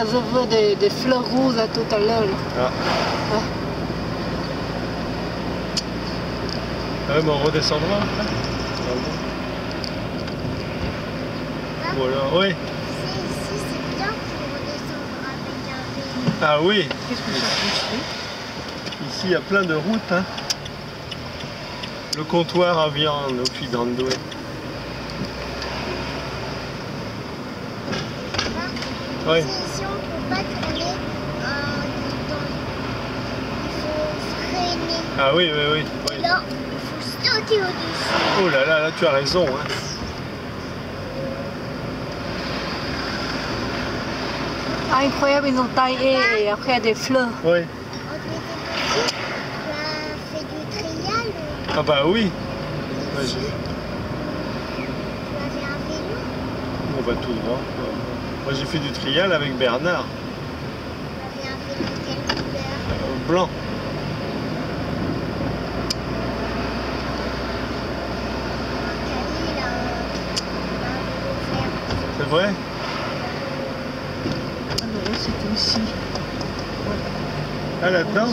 que je veux des, des fleurs rouges à tout à l'heure. Ah. Ah. Mais on redescendra après. Voilà, oui. C'est ici, c'est bien pour redescendre avec un vélo. Ah oui, Qu'est-ce que ça ici il y a plein de routes. Hein. Le comptoir à viande au Fidandoué. Oui. C'est ici, on ne peut pas tourner euh, dedans. Il faut freiner. Ah oui, oui, oui. oui. Là, il faut sauter au-dessus. Oh là là, là tu as raison. Hein. Ah, incroyable, ils ont taillé et après des fleurs. Oui. Quand tu étais petit, tu as fait du trial. Ah bah oui. Ouais, Tu avais un vélo. on va tout droit. Moi j'ai fait du trial avec Bernard. Euh, blanc. C'est vrai? Alors, c'était ici. Ah là-dedans.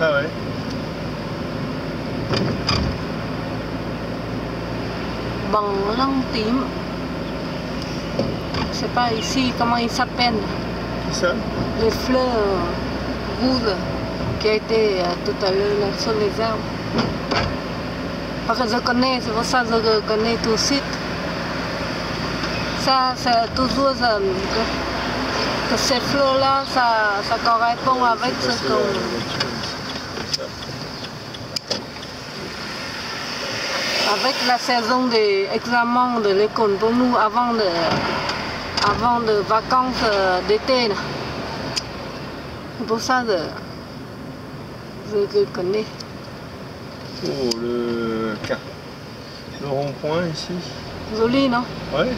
Ah ouais. Bằng lăng tím. Je sais pas ici comment il s'appelle. Qui ça? Les fleurs rouges qui a été euh, tout à l'heure sur les arbres. Parce que je connais, c'est pour ça que je connais tout de suite. Ça, c'est toujours euh, que, que ces fleurs-là, ça, ça correspond avec ce qu'on... avec la saison des examens de l'école pour nous avant de, avant de vacances euh, d'été. C'est pour ça que je, connais. Oh, le, le rond-point ici. Joli, non? Ouais.